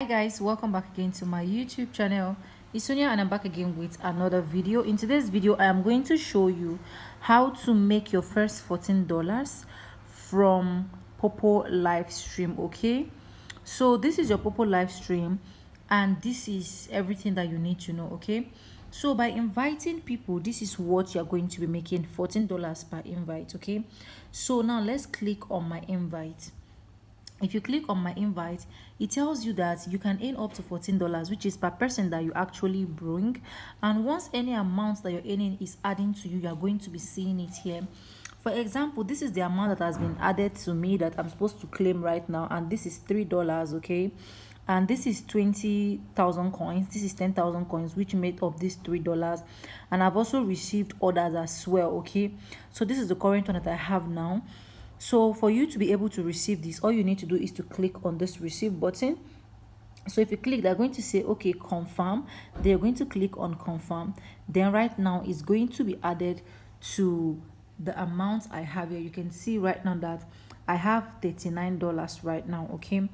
hi guys welcome back again to my youtube channel. It's Sonia and I'm back again with another video. In today's video I am going to show you how to make your first $14 from Poppo live stream okay? So this is your Poppo live stream and this is everything that you need to know okay? So by inviting people this is what you're going to be making $14 per invite okay? So now let's click on my invite if you click on my invite it tells you that you can earn up to $14 which is per person that you actually bring. And once any amount that you're earning is adding to you you're going to be seeing it here. For example this is the amount that has been added to me that i'm supposed to claim right now and this is three dollars okay? And this is 20,000 coins. This is 10,000 coins which made up this three dollars. And I've also received orders as well okay? So this is the current one that I have now so for you to be able to receive this all you need to do is to click on this receive button. So if you click they're going to say okay confirm. They're going to click on confirm. Then right now it's going to be added to the amount i have here. You can see right now that i have 39 dollars right now okay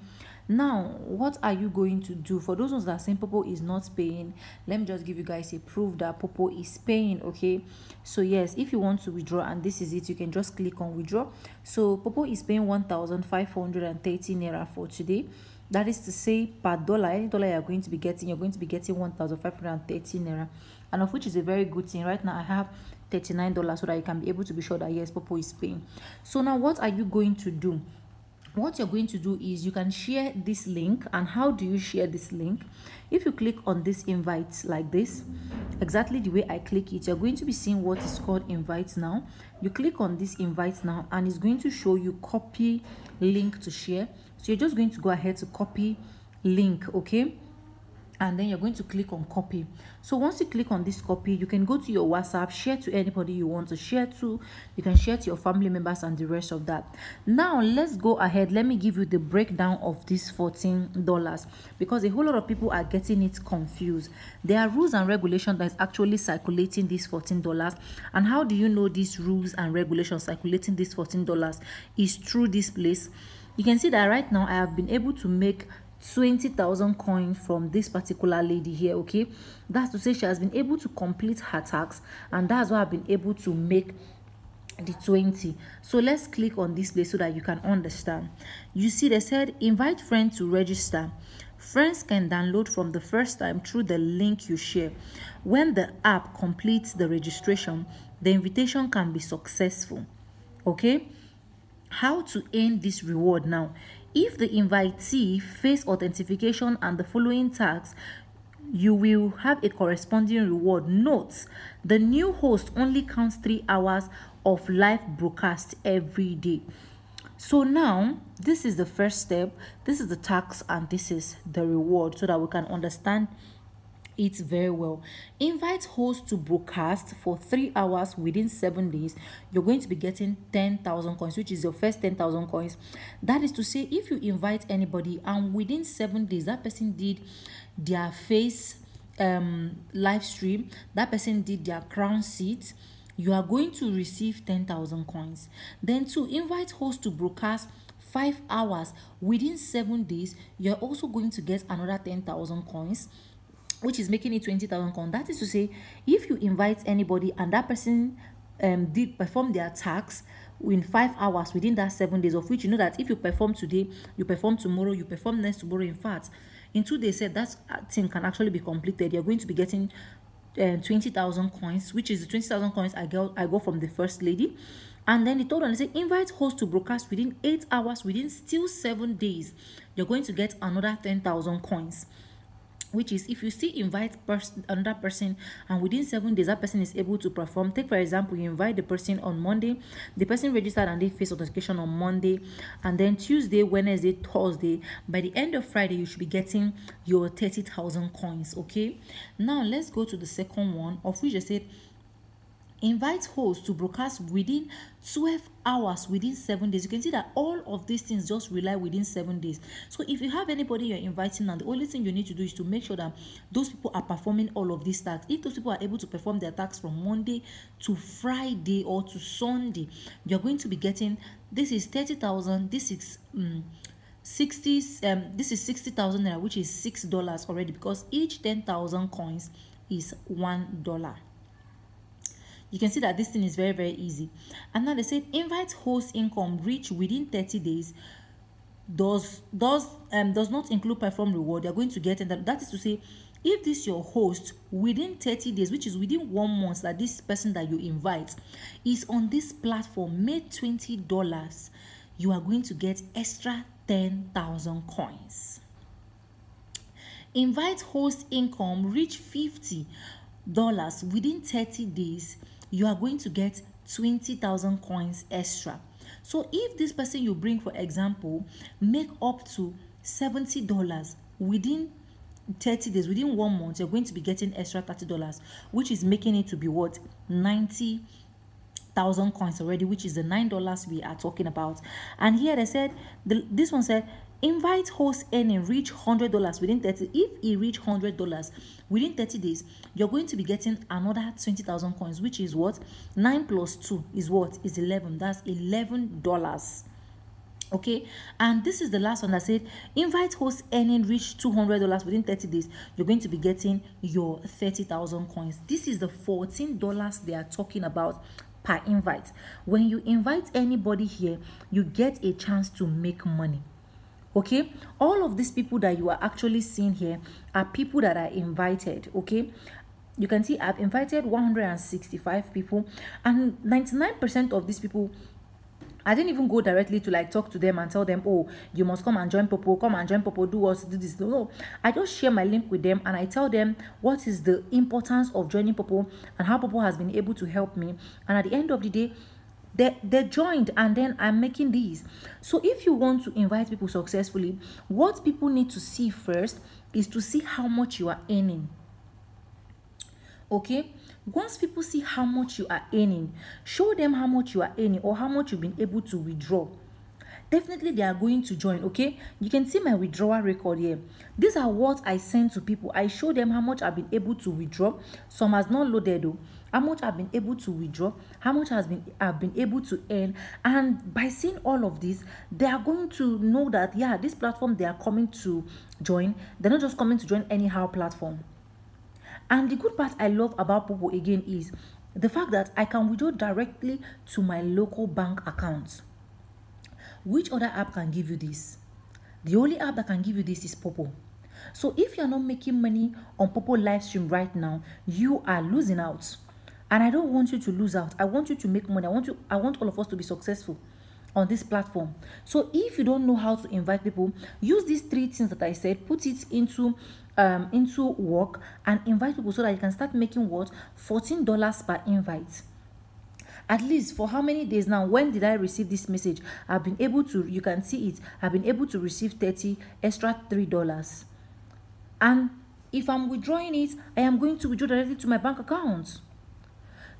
now what are you going to do? For those ones that saying poppo is not paying let me just give you guys a proof that poppo is paying okay? So yes if you want to withdraw and this is it you can just click on withdraw. So poppo is paying 1530 naira for today. That is to say per dollar any dollar you're going to be getting you're going to be getting 1530 naira. And of which is a very good thing right now i have 39 dollars so that you can be able to be sure that yes poppo is paying. So now what are you going to do what you're going to do is you can share this link. And how do you share this link? If you click on this invite like this exactly the way i click it you're going to be seeing what is called invite now. You click on this invite now and it's going to show you copy link to share. So you're just going to go ahead to copy link okay and then you're going to click on copy. So once you click on this copy you can go to your whatsapp share to anybody you want to share to. You can share to your family members and the rest of that. Now let's go ahead. Let me give you the breakdown of this 14 dollars because a whole lot of people are getting it confused. There are rules and regulations that is actually circulating this 14 dollars. And how do you know these rules and regulations circulating this 14 dollars is through this place? You can see that right now i have been able to make 20,000 coins from this particular lady here okay? That's to say she has been able to complete her tax and that's why I've been able to make the 20 so let's click on this place so that you can understand. You see they said invite friends to register. Friends can download from the first time through the link you share. When the app completes the registration the invitation can be successful okay? How to earn this reward now if the invitee face authentication and the following tags, you will have a corresponding reward. Note, the new host only counts three hours of live broadcast every day. So now, this is the first step. This is the tax and this is the reward so that we can understand it very well. Invite host to broadcast for three hours within seven days. You're going to be getting 10,000 coins, which is your first 10,000 coins. That is to say, if you invite anybody and within seven days, that person did their face um live stream, that person did their crown seat, you are going to receive 10,000 coins. Then to invite host to broadcast five hours within seven days, you're also going to get another 10,000 coins which is making it 20,000 con. That is to say, if you invite anybody and that person um, did perform their tax in five hours within that seven days, of which you know that if you perform today, you perform tomorrow, you perform next tomorrow. In fact, in two days, said that thing can actually be completed. You're going to be getting uh, 20,000 coins, which is the 20,000 coins I got, I got from the first lady. And then the third one, they say invite host to broadcast within eight hours, within still seven days. You're going to get another 10,000 coins which is if you still invite another person and within seven days that person is able to perform take for example you invite the person on monday the person registered and they face authentication on monday and then tuesday wednesday thursday by the end of friday you should be getting your 30,000 coins okay? Now let's go to the second one of which I said invite hosts to broadcast within 12 hours within seven days. You can see that all of these things just rely within seven days. So if you have anybody you're inviting and the only thing you need to do is to make sure that those people are performing all of these tasks. If those people are able to perform their tasks from monday to friday or to sunday you're going to be getting this is 30,000 this is um, 60 um this is 60,000 naira which is six dollars already because each 10,000 coins is one dollar you can see that this thing is very very easy. And now they said invite host income reach within 30 days does does um does not include perform reward. You're going to get and that, that is to say if this your host within 30 days which is within one month that this person that you invite is on this platform made 20 dollars you are going to get extra 10,000 coins. Invite host income reach 50 dollars within 30 days you are going to get 20,000 coins extra. So if this person you bring for example make up to 70 dollars within 30 days within one month you're going to be getting extra 30 dollars which is making it to be what 90 thousand coins already which is the nine dollars we are talking about and here they said the, this one said invite host earning reach hundred dollars within 30 if he reach hundred dollars within 30 days you're going to be getting another 20,000 coins which is what? 9 plus 2 is what? Is 11 that's 11 dollars. Okay? And this is the last one that said invite host earning reach 200 dollars within 30 days you're going to be getting your 30,000 coins. This is the 14 dollars they are talking about per invite. When you invite anybody here, you get a chance to make money. Okay, all of these people that you are actually seeing here are people that are invited. Okay, you can see I've invited 165 people, and 99% of these people I didn't even go directly to like talk to them and tell them, oh, you must come and join Poppo, come and join Poppo, do us, do this. No, I just share my link with them and I tell them what is the importance of joining Poppo and how Poppo has been able to help me. And at the end of the day, they, they joined and then I'm making these. So if you want to invite people successfully, what people need to see first is to see how much you are earning. Okay? once people see how much you are earning show them how much you are earning or how much you've been able to withdraw definitely they are going to join okay you can see my withdrawal record here these are what i send to people i show them how much i've been able to withdraw some has not loaded though how much i've been able to withdraw how much has been i've been able to earn and by seeing all of this they are going to know that yeah this platform they are coming to join they're not just coming to join anyhow platform and the good part I love about Poppo again is the fact that I can withdraw directly to my local bank account. Which other app can give you this? The only app that can give you this is Poppo. So if you're not making money on Poppo live stream right now, you are losing out. And I don't want you to lose out. I want you to make money. I want you I want all of us to be successful on this platform. So if you don't know how to invite people, use these three things that I said, put it into um into work and invite people so that you can start making what 14 dollars per invite at least for how many days now when did i receive this message i've been able to you can see it i've been able to receive 30 extra three dollars and if i'm withdrawing it i am going to withdraw directly to my bank account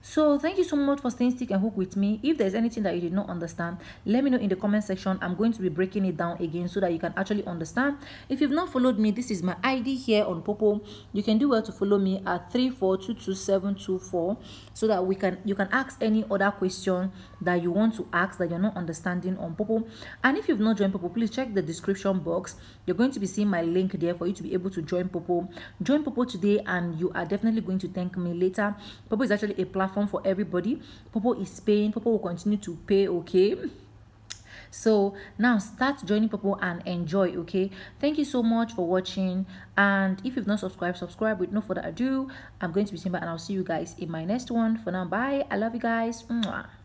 so thank you so much for staying stick and hook with me. If there's anything that you did not understand let me know in the comment section. I'm going to be breaking it down again so that you can actually understand. If you've not followed me this is my id here on poppo. You can do well to follow me at 3422724 so that we can you can ask any other question that you want to ask that you're not understanding on poppo. And if you've not joined poppo please check the description box. You're going to be seeing my link there for you to be able to join poppo. Join poppo today and you are definitely going to thank me later. Poppo is actually a platform platform for everybody. Poppo is paying. Poppo will continue to pay, okay? So now start joining Poppo and enjoy, okay? Thank you so much for watching. And if you've not subscribed, subscribe with no further ado. I'm going to be Simba and I'll see you guys in my next one. For now, bye. I love you guys. Mwah.